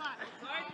Outside.